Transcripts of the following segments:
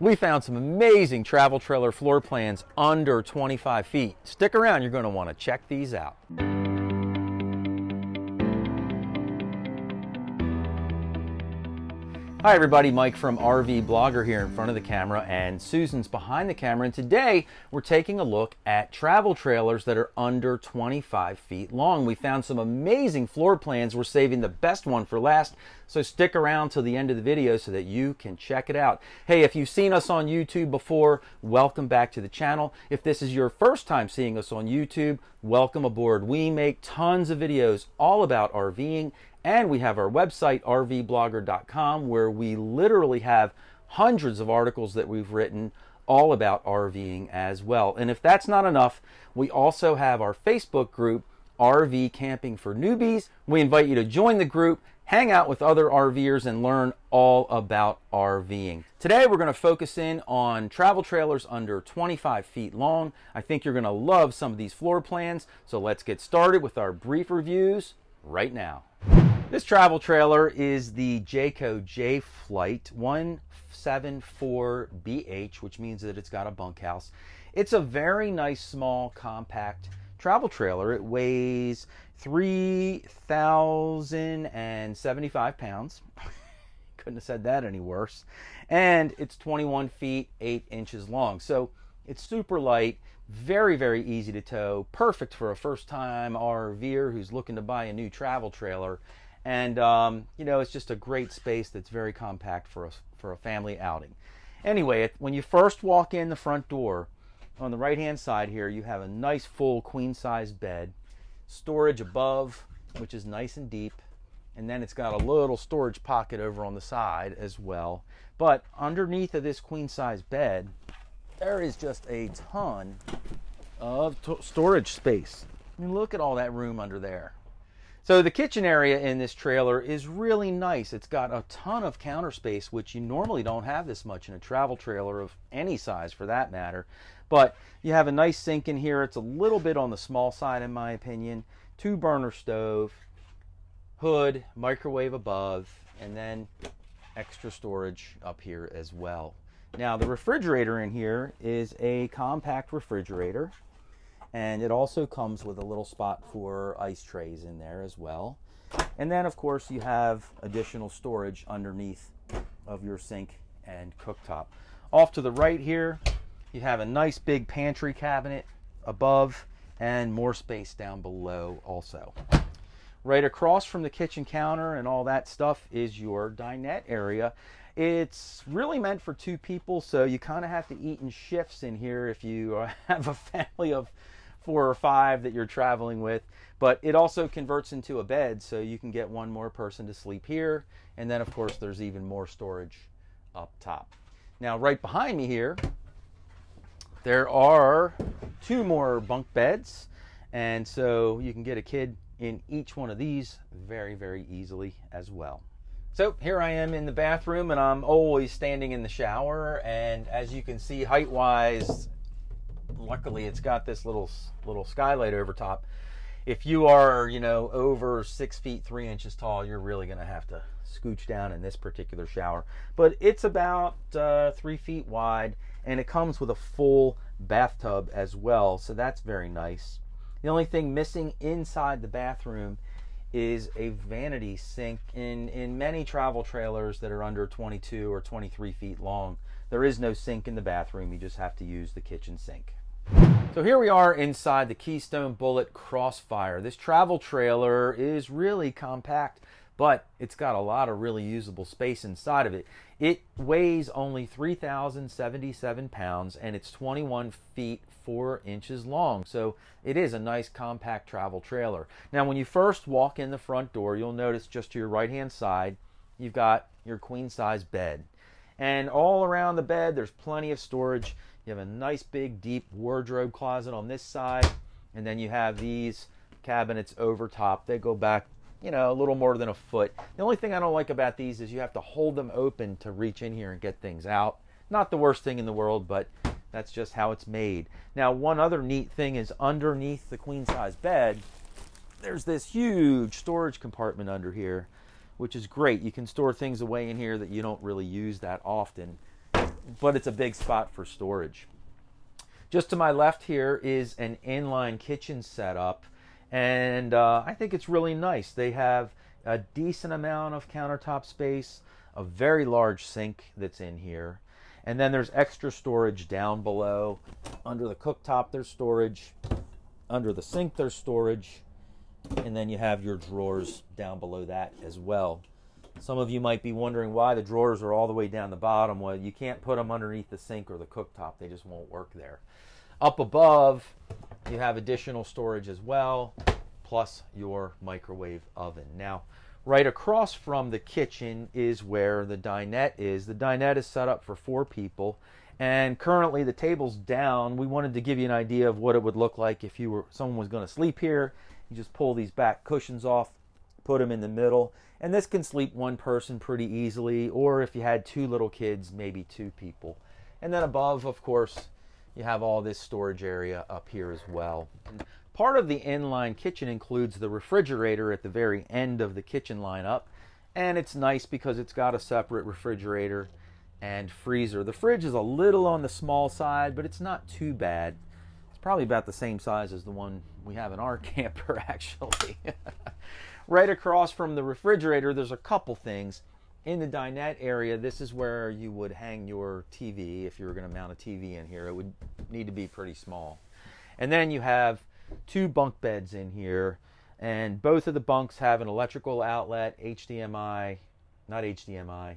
We found some amazing travel trailer floor plans under 25 feet. Stick around, you're going to want to check these out. Hi everybody, Mike from RV Blogger here in front of the camera and Susan's behind the camera and today we're taking a look at travel trailers that are under 25 feet long. We found some amazing floor plans. We're saving the best one for last, so stick around till the end of the video so that you can check it out. Hey, if you've seen us on YouTube before, welcome back to the channel. If this is your first time seeing us on YouTube, welcome aboard. We make tons of videos all about RVing and we have our website, rvblogger.com, where we literally have hundreds of articles that we've written all about RVing as well. And if that's not enough, we also have our Facebook group, RV Camping for Newbies. We invite you to join the group, hang out with other RVers, and learn all about RVing. Today, we're going to focus in on travel trailers under 25 feet long. I think you're going to love some of these floor plans. So let's get started with our brief reviews right now. This travel trailer is the Jayco Jay Flight 174BH, which means that it's got a bunkhouse. It's a very nice, small, compact travel trailer. It weighs 3,075 pounds. Couldn't have said that any worse. And it's 21 feet 8 inches long. So it's super light, very, very easy to tow, perfect for a first time RVer who's looking to buy a new travel trailer and um, you know it's just a great space that's very compact for a, for a family outing. Anyway, when you first walk in the front door, on the right hand side here, you have a nice full queen size bed, storage above, which is nice and deep, and then it's got a little storage pocket over on the side as well. But underneath of this queen size bed, there is just a ton of storage space. I mean, look at all that room under there. So the kitchen area in this trailer is really nice. It's got a ton of counter space, which you normally don't have this much in a travel trailer of any size for that matter. But you have a nice sink in here. It's a little bit on the small side in my opinion. Two burner stove, hood, microwave above, and then extra storage up here as well. Now the refrigerator in here is a compact refrigerator and it also comes with a little spot for ice trays in there as well. And then, of course, you have additional storage underneath of your sink and cooktop. Off to the right here, you have a nice big pantry cabinet above and more space down below also. Right across from the kitchen counter and all that stuff is your dinette area. It's really meant for two people, so you kind of have to eat in shifts in here if you uh, have a family of four or five that you're traveling with. But it also converts into a bed, so you can get one more person to sleep here. And then, of course, there's even more storage up top. Now, right behind me here, there are two more bunk beds. And so you can get a kid in each one of these very, very easily as well. So here I am in the bathroom and I'm always standing in the shower. And as you can see, height wise, luckily it's got this little little skylight over top. If you are, you know, over six feet three inches tall, you're really going to have to scooch down in this particular shower. But it's about uh, three feet wide, and it comes with a full bathtub as well, so that's very nice. The only thing missing inside the bathroom is a vanity sink. In in many travel trailers that are under 22 or 23 feet long, there is no sink in the bathroom. You just have to use the kitchen sink. So here we are inside the Keystone Bullet Crossfire. This travel trailer is really compact, but it's got a lot of really usable space inside of it. It weighs only 3,077 pounds and it's 21 feet 4 inches long. So it is a nice compact travel trailer. Now when you first walk in the front door, you'll notice just to your right hand side, you've got your queen size bed. And all around the bed, there's plenty of storage. You have a nice big deep wardrobe closet on this side, and then you have these cabinets over top. They go back, you know, a little more than a foot. The only thing I don't like about these is you have to hold them open to reach in here and get things out. Not the worst thing in the world, but that's just how it's made. Now, one other neat thing is underneath the queen size bed, there's this huge storage compartment under here, which is great. You can store things away in here that you don't really use that often but it's a big spot for storage. Just to my left here is an inline kitchen setup, and uh, I think it's really nice. They have a decent amount of countertop space, a very large sink that's in here, and then there's extra storage down below. Under the cooktop, there's storage. Under the sink, there's storage. And then you have your drawers down below that as well. Some of you might be wondering why the drawers are all the way down the bottom. Well, you can't put them underneath the sink or the cooktop, they just won't work there. Up above, you have additional storage as well, plus your microwave oven. Now, right across from the kitchen is where the dinette is. The dinette is set up for four people, and currently the table's down. We wanted to give you an idea of what it would look like if you were someone was going to sleep here. You just pull these back cushions off, put them in the middle, and this can sleep one person pretty easily, or if you had two little kids, maybe two people. And then above, of course, you have all this storage area up here as well. Part of the inline kitchen includes the refrigerator at the very end of the kitchen lineup, and it's nice because it's got a separate refrigerator and freezer. The fridge is a little on the small side, but it's not too bad. It's probably about the same size as the one we have in our camper, actually. right across from the refrigerator, there's a couple things. In the dinette area, this is where you would hang your TV if you were going to mount a TV in here. It would need to be pretty small. And then you have two bunk beds in here, and both of the bunks have an electrical outlet, HDMI, not HDMI.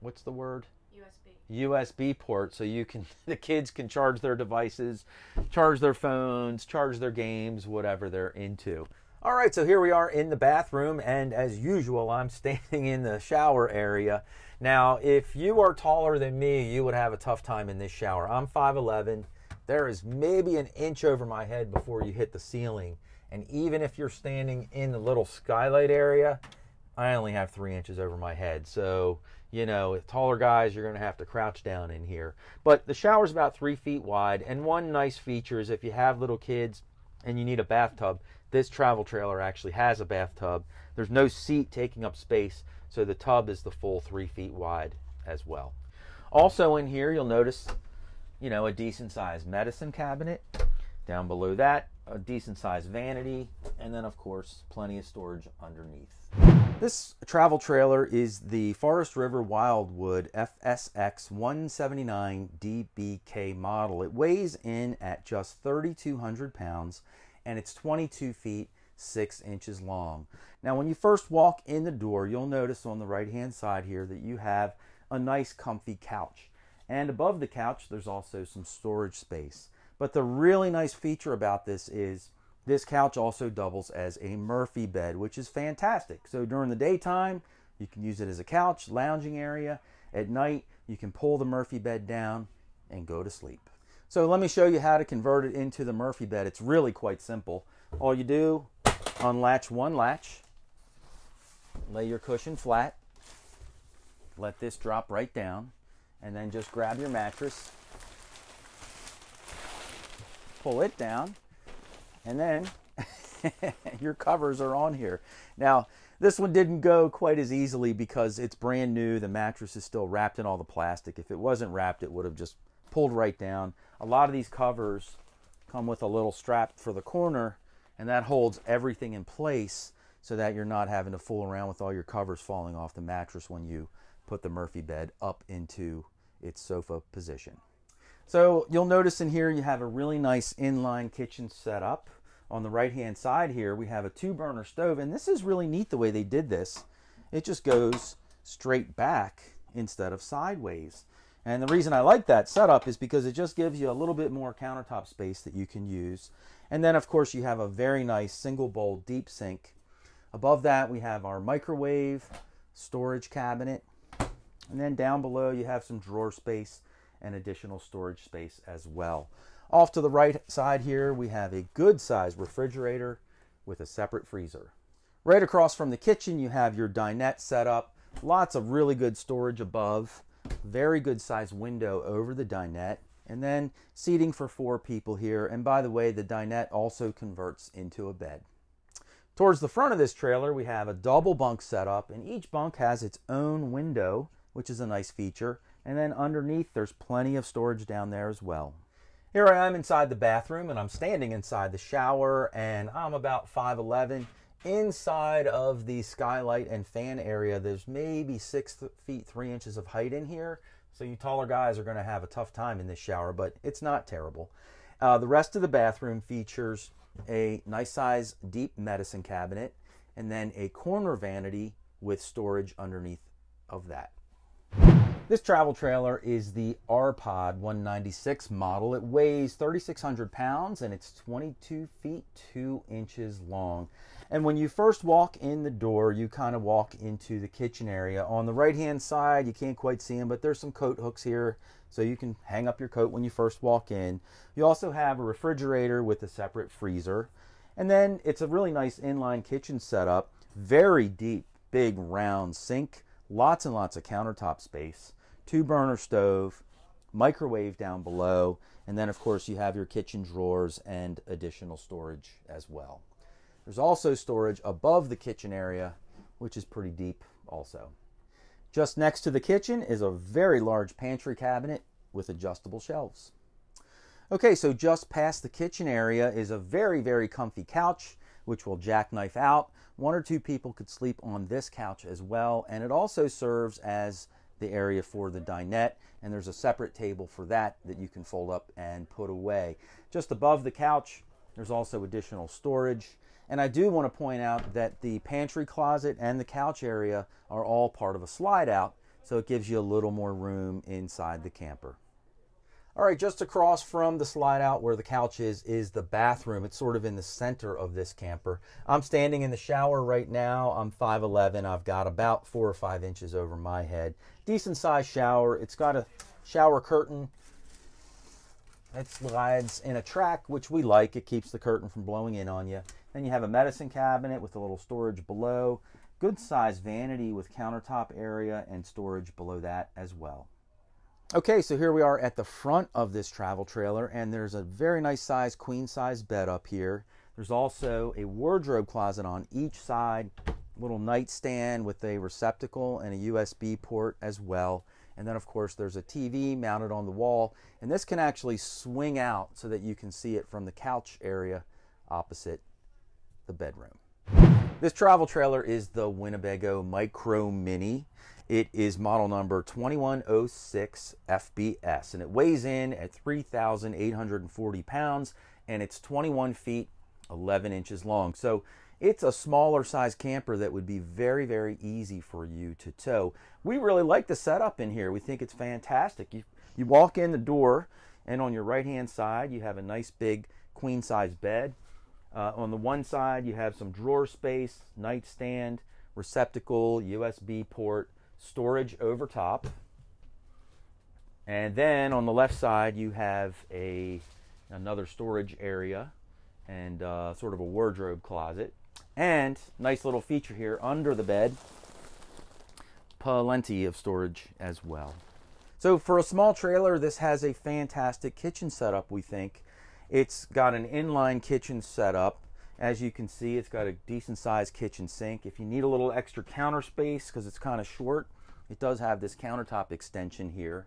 What's the word? USB. USB port so you can the kids can charge their devices, charge their phones, charge their games, whatever they're into. All right, so here we are in the bathroom, and as usual, I'm standing in the shower area. Now, if you are taller than me, you would have a tough time in this shower. I'm 5'11. There is maybe an inch over my head before you hit the ceiling. And even if you're standing in the little skylight area, I only have three inches over my head. So, you know, taller guys, you're going to have to crouch down in here. But the shower's about three feet wide. And one nice feature is if you have little kids and you need a bathtub, this travel trailer actually has a bathtub. There's no seat taking up space, so the tub is the full three feet wide as well. Also in here, you'll notice, you know, a decent sized medicine cabinet. Down below that, a decent sized vanity, and then of course, plenty of storage underneath. This travel trailer is the Forest River Wildwood FSX 179 DBK model. It weighs in at just 3,200 pounds and it's 22 feet 6 inches long. Now, when you first walk in the door, you'll notice on the right hand side here that you have a nice comfy couch. And above the couch, there's also some storage space. But the really nice feature about this is this couch also doubles as a Murphy bed, which is fantastic. So during the daytime, you can use it as a couch, lounging area. At night, you can pull the Murphy bed down and go to sleep. So let me show you how to convert it into the Murphy bed. It's really quite simple. All you do, unlatch one latch, lay your cushion flat, let this drop right down, and then just grab your mattress, pull it down, and then your covers are on here. Now, this one didn't go quite as easily because it's brand new. The mattress is still wrapped in all the plastic. If it wasn't wrapped, it would have just pulled right down. A lot of these covers come with a little strap for the corner, and that holds everything in place so that you're not having to fool around with all your covers falling off the mattress when you put the Murphy bed up into its sofa position. So you'll notice in here you have a really nice inline kitchen setup. On the right hand side here we have a two burner stove and this is really neat the way they did this. It just goes straight back instead of sideways. And the reason I like that setup is because it just gives you a little bit more countertop space that you can use. And then, of course, you have a very nice single bowl deep sink. Above that, we have our microwave, storage cabinet. And then down below, you have some drawer space and additional storage space as well. Off to the right side here, we have a good sized refrigerator with a separate freezer. Right across from the kitchen, you have your dinette set up. Lots of really good storage above very good sized window over the dinette, and then seating for four people here. And by the way, the dinette also converts into a bed. Towards the front of this trailer, we have a double bunk setup, and each bunk has its own window, which is a nice feature, And then underneath, there's plenty of storage down there as well. Here I am inside the bathroom and I'm standing inside the shower and I'm about 5'11". Inside of the skylight and fan area, there's maybe six feet, three inches of height in here. So you taller guys are gonna have a tough time in this shower, but it's not terrible. Uh, the rest of the bathroom features a nice size deep medicine cabinet and then a corner vanity with storage underneath of that. This travel trailer is the R-Pod 196 model. It weighs 3,600 pounds and it's 22 feet 2 inches long. And when you first walk in the door, you kind of walk into the kitchen area. On the right hand side, you can't quite see them, but there's some coat hooks here so you can hang up your coat when you first walk in. You also have a refrigerator with a separate freezer. And then it's a really nice inline kitchen setup, very deep, big round sink, lots and lots of countertop space, two burner stove, microwave down below, and then of course you have your kitchen drawers and additional storage as well. There's also storage above the kitchen area, which is pretty deep also. Just next to the kitchen is a very large pantry cabinet with adjustable shelves. Okay, so just past the kitchen area is a very, very comfy couch, which will jackknife out. One or two people could sleep on this couch as well, and it also serves as the area for the dinette, and there's a separate table for that that you can fold up and put away. Just above the couch, there's also additional storage. And I do want to point out that the pantry closet and the couch area are all part of a slide out, so it gives you a little more room inside the camper. All right, just across from the slide out where the couch is, is the bathroom. It's sort of in the center of this camper. I'm standing in the shower right now. I'm 5'11". I've got about four or five inches over my head. Decent sized shower. It's got a shower curtain. that slides in a track, which we like. It keeps the curtain from blowing in on you. Then you have a medicine cabinet with a little storage below. Good sized vanity with countertop area and storage below that as well. Okay, so here we are at the front of this travel trailer, and there's a very nice size queen size bed up here. There's also a wardrobe closet on each side, little nightstand with a receptacle and a USB port as well. And then, of course, there's a TV mounted on the wall, and this can actually swing out so that you can see it from the couch area opposite the bedroom. This travel trailer is the Winnebago Micro Minnie. It is model number 2106 FBS and it weighs in at 3,840 pounds and it's 21 feet 11 inches long. So it's a smaller size camper that would be very, very easy for you to tow. We really like the setup in here. We think it's fantastic. You, you walk in the door and on your right hand side you have a nice big queen size bed. Uh, on the one side you have some drawer space, nightstand, receptacle, USB port, storage over top. And then on the left side, you have a another storage area and uh, sort of a wardrobe closet. And nice little feature here under the bed, plenty of storage as well. So for a small trailer, this has a fantastic kitchen setup, we think. It's got an inline kitchen setup. As you can see, it's got a decent sized kitchen sink. If you need a little extra counter space because it's kind of short, it does have this countertop extension here.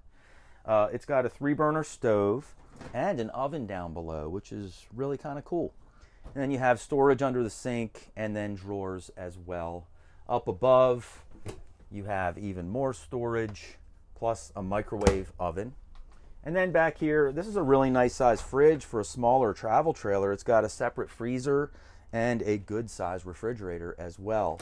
Uh, it's got a three burner stove and an oven down below, which is really kind of cool. And then you have storage under the sink and then drawers as well. Up above, you have even more storage plus a microwave oven. And then back here, this is a really nice size fridge for a smaller travel trailer. It's got a separate freezer and a good size refrigerator as well.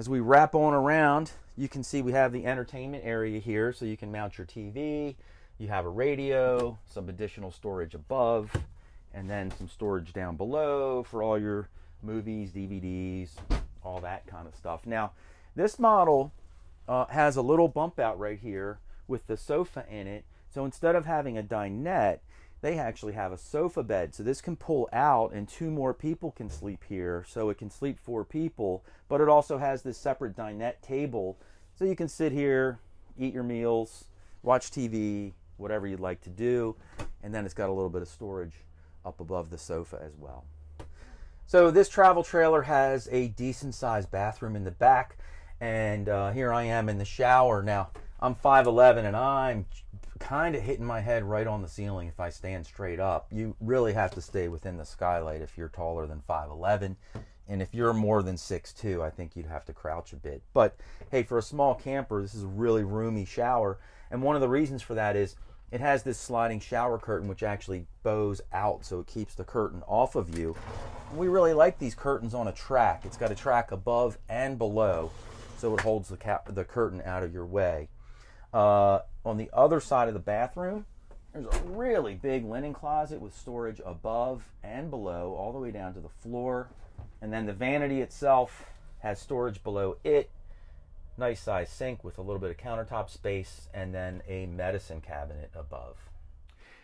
As we wrap on around, you can see we have the entertainment area here so you can mount your TV. You have a radio, some additional storage above, and then some storage down below for all your movies, DVDs, all that kind of stuff. Now, this model uh, has a little bump out right here with the sofa in it. So instead of having a dinette, they actually have a sofa bed. So this can pull out and two more people can sleep here. So it can sleep four people, but it also has this separate dinette table. So you can sit here, eat your meals, watch TV, whatever you'd like to do. And then it's got a little bit of storage up above the sofa as well. So this travel trailer has a decent sized bathroom in the back. And uh, here I am in the shower. Now, I'm 5'11 and I'm kind of hitting my head right on the ceiling if I stand straight up. You really have to stay within the skylight if you're taller than 5'11. And if you're more than 6'2, I think you'd have to crouch a bit. But hey, for a small camper, this is a really roomy shower. And one of the reasons for that is it has this sliding shower curtain which actually bows out so it keeps the curtain off of you. We really like these curtains on a track. It's got a track above and below so it holds the, cap- the curtain out of your way. Uh, on the other side of the bathroom, there's a really big linen closet with storage above and below, all the way down to the floor. And then the vanity itself has storage below it. Nice size sink with a little bit of countertop space, and then a medicine cabinet above.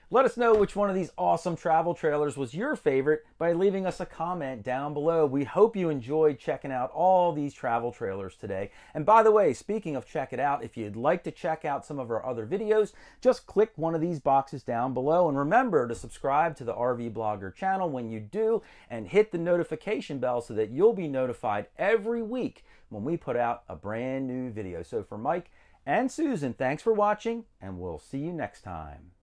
Let us know which one of these awesome travel trailers was your favorite by leaving us a comment down below. We hope you enjoyed checking out all these travel trailers today. And by the way, speaking of check it out, if you'd like to check out some of our other videos, just click one of these boxes down below. And remember to subscribe to the RV Blogger channel when you do and hit the notification bell so that you'll be notified every week when we put out a brand new video. So for Mike and Susan, thanks for watching and we'll see you next time.